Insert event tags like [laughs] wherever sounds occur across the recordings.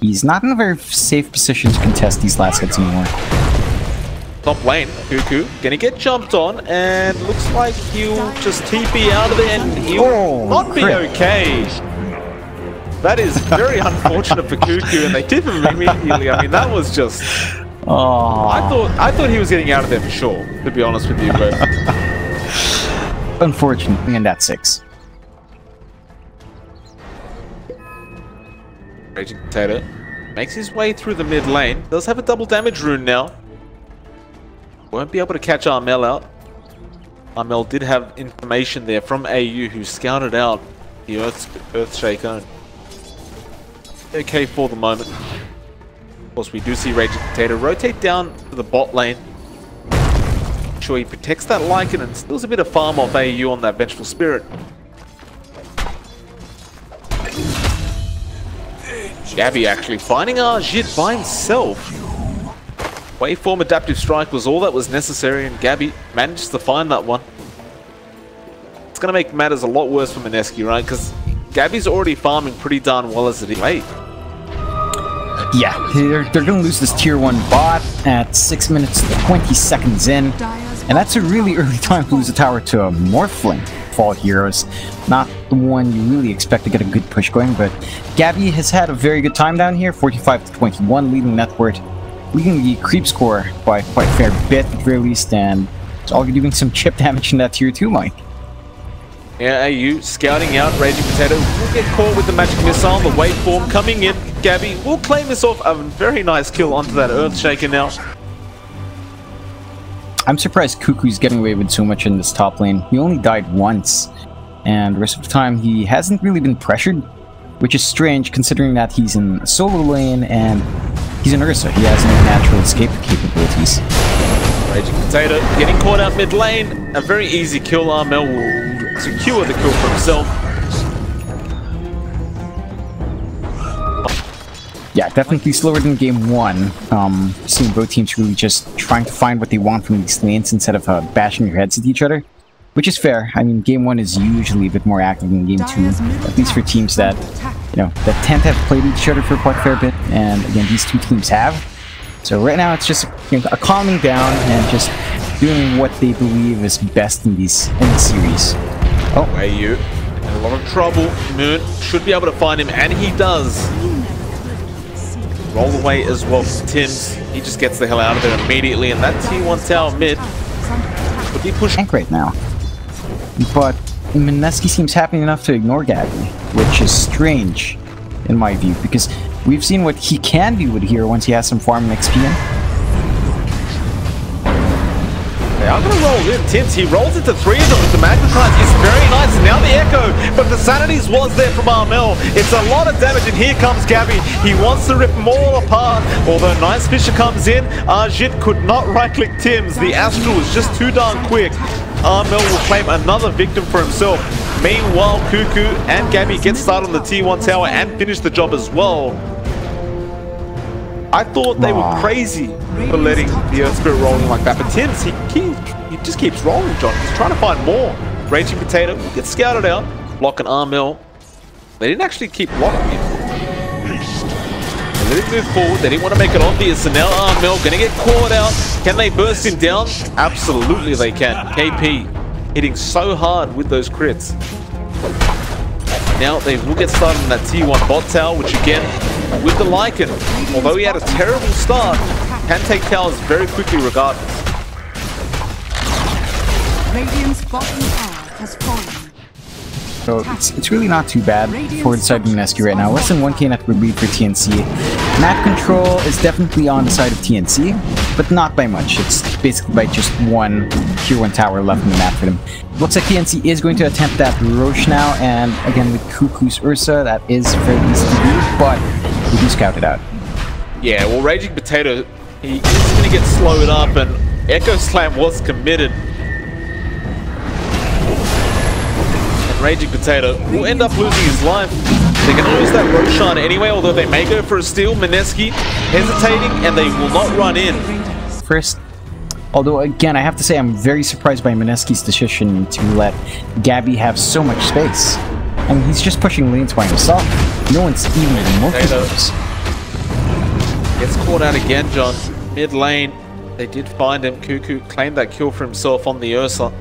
He's not in a very safe position to contest these last hits anymore. Top lane, Kuku gonna get jumped on, and looks like he'll just TP out of it, and he'll Oh, not be crit. okay. That is very unfortunate for Kuku, and they tip him immediately. I mean, that was just. Oh, I thought I thought he was getting out of there for sure. To be honest with you, but [laughs] unfortunately, and that's six. Raging Potato makes his way through the mid lane. Does have a double damage rune now. Won't be able to catch Armel out. Armel did have information there from AU who scouted out the Earth Earthshaker. Okay for the moment. Of course, we do see Raging Potato rotate down to the bot lane. Sure, he protects that Lycan and steals a bit of farm off AU on that Vengeful Spirit. Gabby actually finding Arjit by himself. Waveform Adaptive Strike was all that was necessary, and Gabby managed to find that one. It's going to make matters a lot worse for Mineski, right? Because Gabby's already farming pretty darn well as it is. Wait, Yeah, they're, they're going to lose this tier 1 bot at 6 minutes 20 seconds in. And that's a really early time to lose a tower to a Morphling Fall Heroes. Not the one you really expect to get a good push going, but Gabby has had a very good time down here, 45 to 21, leading Network, leading the creep score by quite a fair bit at very least, and it's all doing some chip damage in that tier 2, Mike. Yeah, AU scouting out Raging Potato. Will get caught with the magic missile. The waveform coming in. Gabby will claim this off. A very nice kill onto that Earthshaker now. I'm surprised Kuku's getting away with so much in this top lane. He only died once, and the rest of the time he hasn't really been pressured, which is strange considering that he's in solo lane and he's an Ursa. He has no natural escape capabilities. Raging Potato getting caught out mid lane. A very easy kill. Armel will secure the kill for himself. Yeah, definitely slower than game one. Um, seeing both teams really just trying to find what they want from these lanes instead of uh, bashing their heads at each other. Which is fair. I mean, game one is usually a bit more active than game two, at least for teams that, you know, that tend to have played each other for quite a fair bit. And again, these two teams have. So right now, it's just you know, a calming down and just doing what they believe is best in these in the series. Oh, hey, you in a lot of trouble. Moon should be able to find him, and he does. Roll away as well from Tims. He just gets the hell out of there immediately, and that T1 tower mid would be pushed. tank right now. But Mineski seems happy enough to ignore Gabby, which is strange in my view, because we've seen what he can do with here once he has some farm and XP in. They are going to roll in. Tims, he rolls into three of them with the Magnetize. It's very nice. And now the Echo, but the Sanities was there from Armel. It's a lot of damage, and here comes Gabby. He wants to rip them all apart. Although Nice Fissure comes in, Arjit could not right-click Tims. The Astral was just too darn quick. Armel will claim another victim for himself. Meanwhile, Kuku and Gabby get started on the T1 tower and finish the job as well. I thought they were crazy for letting the Earth Spirit rolling like that, but Tims, he, he, he just keeps rolling, John. He's trying to find more. Raging Potato will get scouted out. Block and mill. They didn't actually keep blocking him. They didn't move forward. They didn't want to make it obvious. So now mill, going to get caught out. Can they burst him down? Absolutely they can. KP hitting so hard with those crits. Now they will get started on that T1 bot tower, which again, with the Lycan, although he had a terrible start, can take towers very quickly regardless. Radiant's bottom tower has fallen. So it's, it's really not too bad for the side of Mineski right now. Less than 1k net would lead for TNC. Map control is definitely on the side of TNC, but not by much. It's basically by just one tier 1 tower left in the map for them. Looks like TNC is going to attempt that Rosh now, and again with Kuku's Ursa, that is very easy to do, but we do scout it out. Yeah, well, Raging Potato, he is going to get slowed up, and Echo Slam was committed. And Raging Potato will end up losing his life. They're going to lose that Roshan anyway, although they may go for a steal. Mineski hesitating, and they will not run in. First, although again, I have to say I'm very surprised by Mineski's decision to let Gabby have so much space. I mean, he's just pushing lanes by himself. No one's even Potato. Gets caught out again, John. Mid lane. They did find him. Kuku claimed that kill for himself on the Ursa.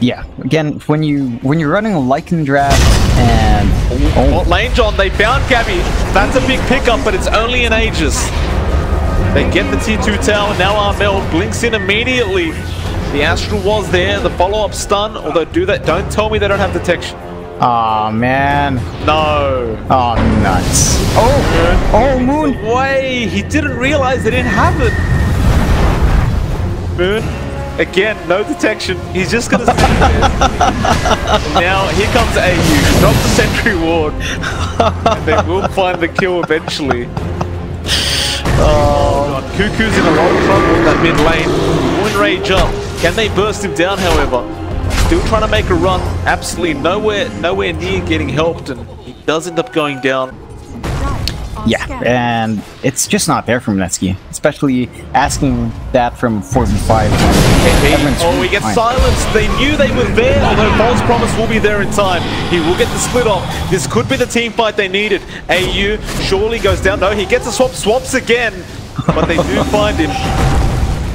Yeah, again, when you when you're running a Lycan draft and Oh, oh, lane John, they found Gabby. That's a big pickup, but it's only in Aegis. They get the T2 tower. Now Armel blinks in immediately. The Astral was there. The follow-up stun. Although, do that. Don't tell me they don't have detection. Aw, man, No. oh nuts. Oh, oh Moon. Way. He didn't realize they didn't have it. Moon. Again, no detection. He's just gonna sit there. [laughs] now here comes AU. Drop the sentry ward. and they will find the kill eventually. Oh, oh God. Kuku's in a lot of trouble in that mid lane. Moon Rage up. Can they burst him down, however? Still trying to make a run. Absolutely nowhere nowhere near getting helped, and he does end up going down. Yeah, and it's just not there from Netsky, especially asking that from 45. Everyone's Oh, he gets fine. silenced. They knew they were there, although False Promise will be there in time. He will get the split off. This could be the team fight they needed. AU surely goes down. No, he gets a swap, swaps again, but they do find him.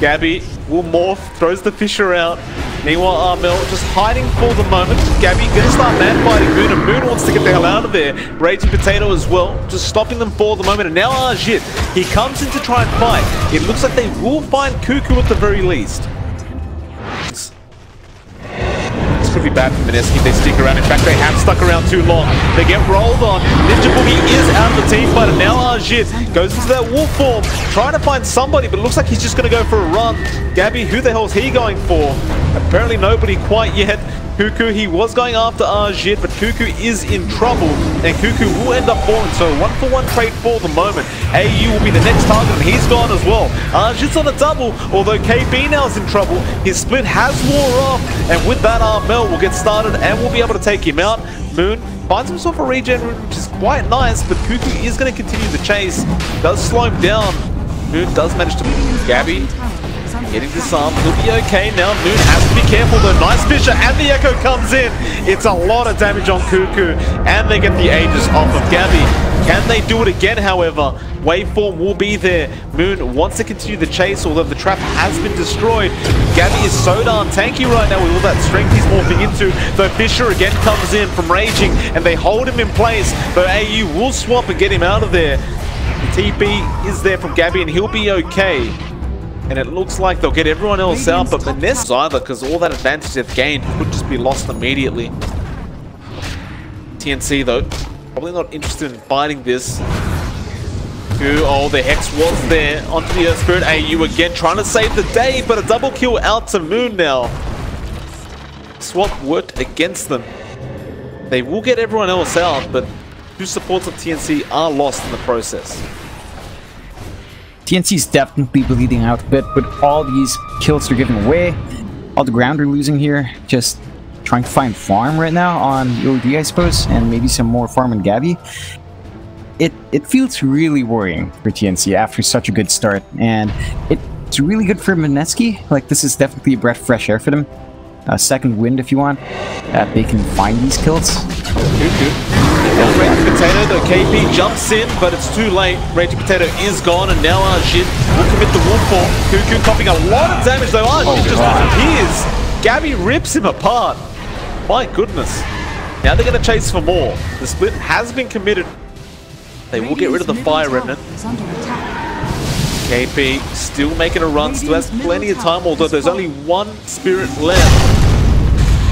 Gabby will morph, throws the Fissure out. Meanwhile, Armel just hiding for the moment. Gabby gonna start man fighting Moon, and Moon wants to get the hell out of there. Raging Potato as well, just stopping them for the moment. And now Arjit, he comes in to try and fight. It looks like they will find Kuku at the very least. Could be bad for Mineski if they stick around. In fact, they have stuck around too long. They get rolled on. Ninja Boogie is out of the team fight, and now Arjit goes into that wolf form, trying to find somebody, but it looks like he's just going to go for a run. Gabby, who the hell is he going for? Apparently nobody quite yet. Kuku, he was going after Arjit, but Kuku is in trouble, and Kuku will end up falling. So one for one trade for the moment. AU will be the next target, and he's gone as well. Arjit's on a double, although KB now is in trouble. His split has wore off, and with that, Armel will get started and will be able to take him out. Moon finds himself a regen, which is quite nice, but Kuku is going to continue the chase. Does slow him down. Moon does manage to... Gabby Getting disarmed, he'll be okay now. Moon has to be careful though. Nice Fissure and the Echo comes in. It's a lot of damage on Kuku, and they get the Aegis off of Gabby. Can they do it again, however? Waveform will be there. Moon wants to continue the chase, although the trap has been destroyed. Gabby is so darn tanky right now with all that strength he's morphing into. Though Fissure again comes in from Raging, and they hold him in place. Though AU will swap and get him out of there. TP is there from Gabby, and he'll be okay. And it looks like they'll get everyone else out, but Maness either, because all that advantage they've gained could just be lost immediately. TNC, though, probably not interested in fighting this. Who, oh, the Hex was there onto the Earth Spirit. AU again trying to save the day, but a double kill out to Moon now. Swap worked against them. They will get everyone else out, but two supports of TNC are lost in the process. TNC's definitely bleeding out a bit, but all these kills they're giving away, all the ground they're losing here, just trying to find farm right now on EOD, I suppose, and maybe some more farm on Gabby. It it feels really worrying for TNC after such a good start, and it's really good for Mineski. Like this is definitely a breath of fresh air for them. A second wind, if you want, that they can find these kills. Raging Potato, though KP jumps in, but it's too late. Raging Potato is gone, and now Arjit will commit the wolf form. Kuku copying a lot of damage, though Arjit just God. disappears. Gabby rips him apart. My goodness. Now they're going to chase for more. The split has been committed. They will get rid of the Fire Remnant. KP still making a run, still has plenty of time, although there's only one spirit left.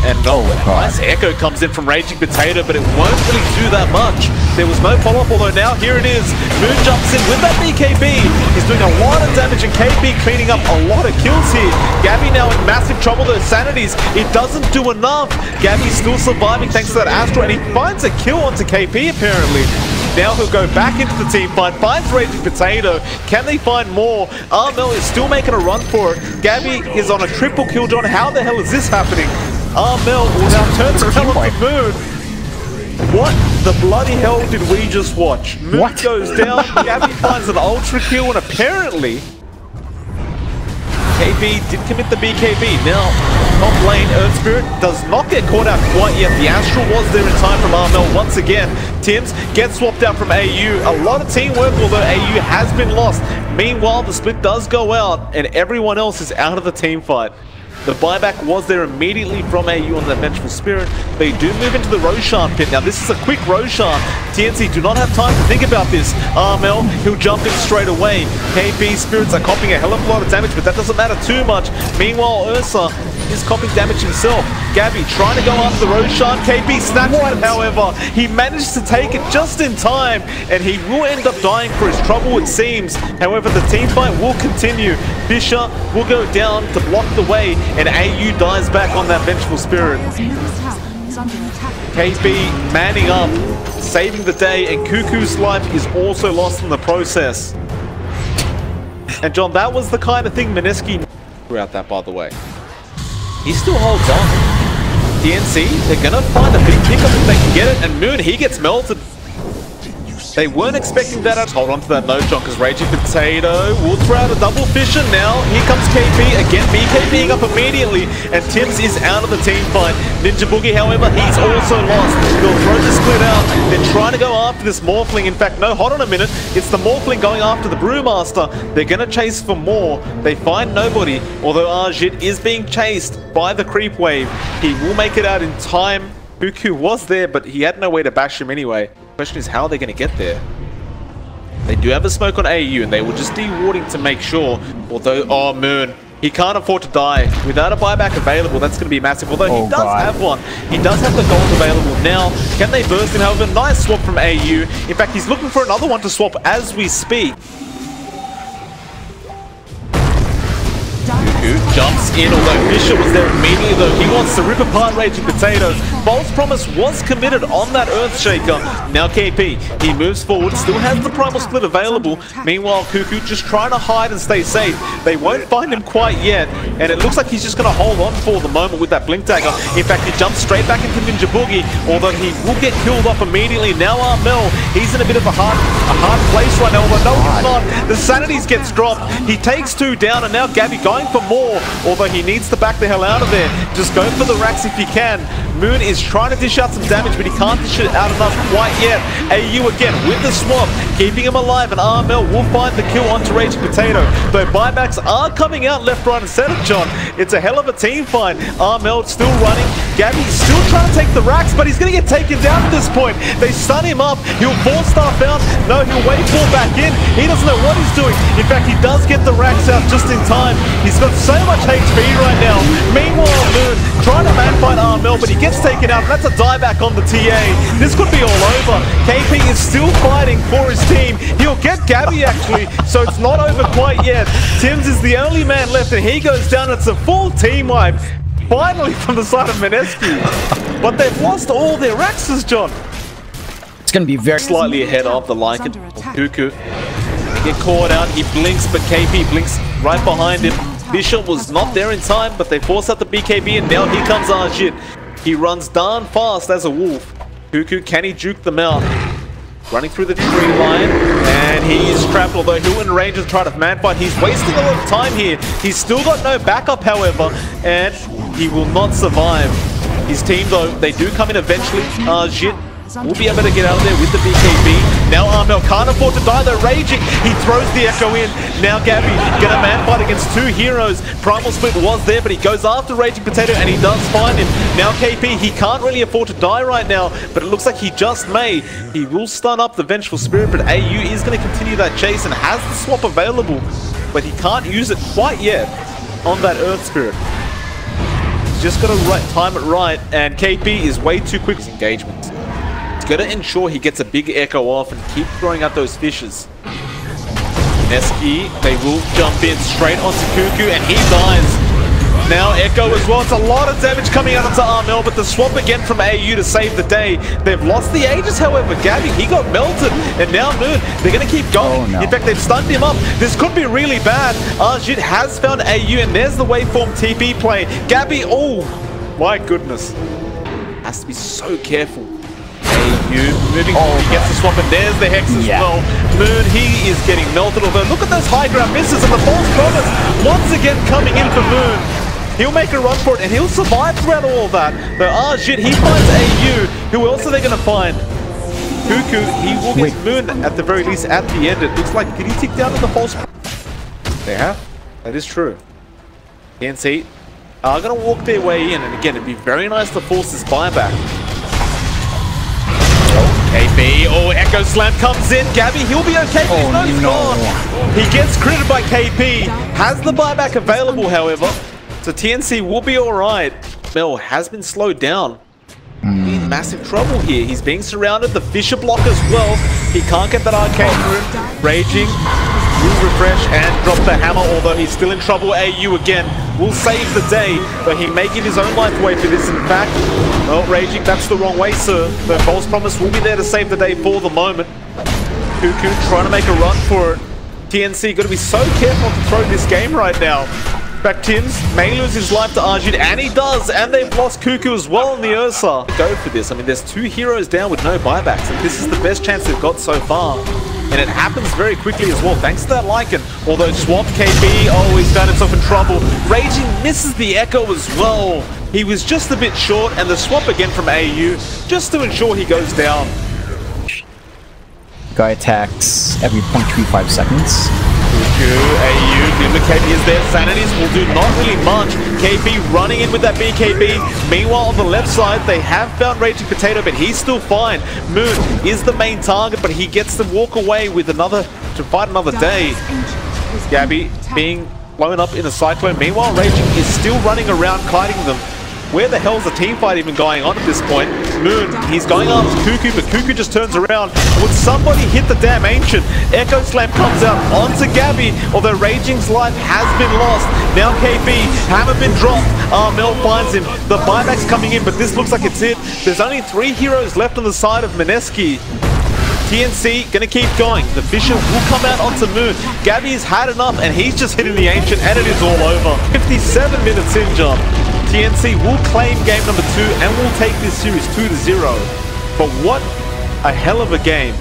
And no, a nice echo comes in from Raging Potato, but it won't really do that much. There was no follow-up, although now here it is. Moon jumps in with that BKB. He's doing a lot of damage, and KB cleaning up a lot of kills here. Gabby now in massive trouble, those sanities. It doesn't do enough. Gabby's still surviving thanks to that Astro, and he finds a kill onto KP apparently. Now he'll go back into the team fight, finds Raging Potato. Can they find more? Armel is still making a run for it. Gabby is on a triple kill, John. How the hell is this happening? Armel will now turn around on the Moon. What the bloody hell did we just watch? Moon What? goes down, [laughs] Gabby finds an ultra kill, and apparently KB did commit the BKB. Now, top lane, Earth Spirit does not get caught out quite yet. The Astral was there in time from Armel once again. Tims gets swapped out from AU. A lot of teamwork, although AU has been lost. Meanwhile, the split does go out, and everyone else is out of the team fight. The buyback was there immediately from AU on that Vengeful Spirit. They do move into the Roshan pit. Now, this is a quick Roshan. TNC do not have time to think about this. Armel, he'll jump in straight away. KB Spirits are copying a hell of a lot of damage, but that doesn't matter too much. Meanwhile, Ursa is copying damage himself. Gabby trying to go after the Roshan. KB snatched it, however. He managed to take it just in time, and he will end up dying for his trouble, it seems. However, the team fight will continue. Fissure will go down to block the way, and AU dies back on that Vengeful Spirit. His middle tower is under attack. KB manning up, saving the day, and Kuku's life is also lost in the process. And John, that was the kind of thing Mineski throughout that, by the way. He still holds on. TNC, they're gonna find a big pickup if they can get it, and Moon, he gets melted. They weren't expecting that. Hold on to that note, John, because Raging Potato will throw out a double fissure now. Here comes KP, again BKBing up immediately, and Tims is out of the team fight. Ninja Boogie, however, he's also lost. They'll throw the split out. They're trying to go after this Morphling. In fact, no, hold on a minute. It's the Morphling going after the Brewmaster. They're going to chase for more. They find nobody, although Arjit is being chased by the creep wave. He will make it out in time. Kuku was there, but he had no way to bash him anyway. Question is, how are they going to get there? They do have a smoke on AU, and they will just be warding to make sure. Although, oh, Moon, he can't afford to die. Without a buyback available, that's going to be massive. Although Oh, he does God. have one. He does have the gold available now. Can they burst him? However, nice swap from AU. In fact, he's looking for another one to swap as we speak. Jumps in, although Fissure was there immediately, though he wants to rip apart Raging Potatoes. False Promise was committed on that Earthshaker. Now KP, he moves forward, still has the Primal Split available. Meanwhile, Kuku just trying to hide and stay safe. They won't find him quite yet, and it looks like he's just going to hold on for the moment with that Blink Dagger. In fact, he jumps straight back into Ninja Boogie, although he will get killed off immediately. Now Armel, he's in a bit of a hard, a hard place right now, although no, he's not. The Sanities gets dropped. He takes two down, and now Gabby going for more, although he needs to back the hell out of there. Just go for the racks if you can. Moon is trying to dish out some damage, but he can't dish it out enough quite yet. AU again with the swamp, keeping him alive, and Armel will find the kill onto Raging Potato. Though buybacks are coming out left, right, and center, John. It's a hell of a team fight. Armel still running. Gabby still trying to take the racks, but he's going to get taken down at this point. They stun him up. He'll stuff out. No, he'll wait for back in. He doesn't know what he's doing. In fact, he does get the racks out just in time. He's got so much HP right now. Meanwhile, Moon trying to man fight Armel, but he gets taken out. That's a dieback on the TA. This could be all over. KP is still fighting for his team. He'll get Gabby actually, so it's not over quite yet. Tims is the only man left, and he goes down. It's a full team wipe. Finally from the side of Mineski. But they've lost all their axes, John. It's going to be very... Slightly ahead of the Lycan of Kuku. Get caught out, he blinks, but KP blinks right behind him. Bishop was not there in time, but they force out the BKB, and now here comes Arjit. He runs darn fast as a wolf. Kuku, can he juke them out? Running through the tree line, and he is trapped, although Hill and Rangers try to man fight. He's wasting a lot of time here. He's still got no backup, however, and he will not survive. His team, though, they do come in eventually. Uh, Arjit will be able to get out of there with the BKB. Now Armel can't afford to die, though. Raging, he throws the Echo in. Now Gabby gonna man fight against two heroes. Primal Split was there, but he goes after Raging Potato, and he does find him. Now KP, he can't really afford to die right now, but it looks like he just may. He will stun up the Vengeful Spirit, but AU is gonna continue that chase and has the swap available, but he can't use it quite yet on that Earth Spirit. He's just gotta right, time it right, and KP is way too quick with engagements. He's gotta ensure he gets a big echo off and keep throwing out those fishes. Neski, they will jump in straight onto Kuku, and he dies. Now Echo as well. It's a lot of damage coming out onto Armel, but the swap again from AU to save the day. They've lost the Aegis, however. Gabby, he got melted. And now Moon, they're going to keep going. Oh, no. In fact, they've stunned him up. This could be really bad. Arjit has found AU, and there's the waveform TP play. Gabby, oh, my goodness. Has to be so careful. AU moving forward, he gets the swap, and there's the Hex as Yeah. well. Moon, he is getting melted, although look at those high ground misses, and the false promise once again coming in for Moon. He'll make a run for it, and he'll survive throughout all of that. But ah, shit, he finds AU. Who else are they going to find? Kuku, he will get Moon at the very least at the end. It looks like, did he tick down to the false They have. That is true. TNC are going to walk their way in, and again, it'd be very nice to force this buyback. KB, oh, Echo Slam comes in. Gabby, he'll be okay, Oh, not he's no. gone. He gets critted by KP. Has the buyback available, however. So TNC will be alright. Mel has been slowed down. In massive trouble here. He's being surrounded. The Fissure block as well. He can't get that arcade room. Raging. Refresh and drop the hammer, although he's still in trouble. AU again will save the day, but he may give his own life away for this. In fact, well, Raging, that's the wrong way, sir. The false promise will be there to save the day for the moment. Kuku trying to make a run for it. TNC got to be so careful to throw this game right now. Back Tims may lose his life to Arjun, and he does, and they've lost Kuku as well in the Ursa. Go for this. I mean, there's two heroes down with no buybacks, and this is the best chance they've got so far. And it happens very quickly as well, thanks to that Lycan. Although Swap KB, oh, found himself in trouble. Raging misses the Echo as well. He was just a bit short, and the swap again from AU, just to ensure he goes down. Guy attacks every 0.35 seconds. AU, Glimmer KB is there. Sanities will do not really much. KP running in with that BKB. Meanwhile, on the left side, they have found Raging Potato, but he's still fine. Moon is the main target, but he gets to walk away with another, to fight another day. Gabby being blown up in a cyclone. Meanwhile, Raging is still running around, kiting them. Where the hell's the team fight even going on at this point? Moon, he's going after Kuku, but Kuku just turns around. Would somebody hit the damn Ancient? Echo Slam comes out onto Gabby, although Raging's life has been lost. Now KB, haven't been dropped. Ah, Armel finds him. The buyback's coming in, but this looks like it's it. There's only three heroes left on the side of Mineski. TNC gonna keep going. The Fissure will come out onto Moon. Gabby's had enough and he's just hitting the Ancient and it is all over. 57 minutes in, John. TNC will claim game number two and will take this series 2 to 0. But what a hell of a game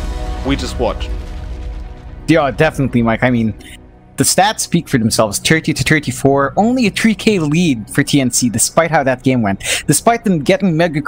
we just watched. Yeah, definitely, Mike. I mean, the stats speak for themselves 30 to 34, only a 3k lead for TNC, despite how that game went. Despite them getting mega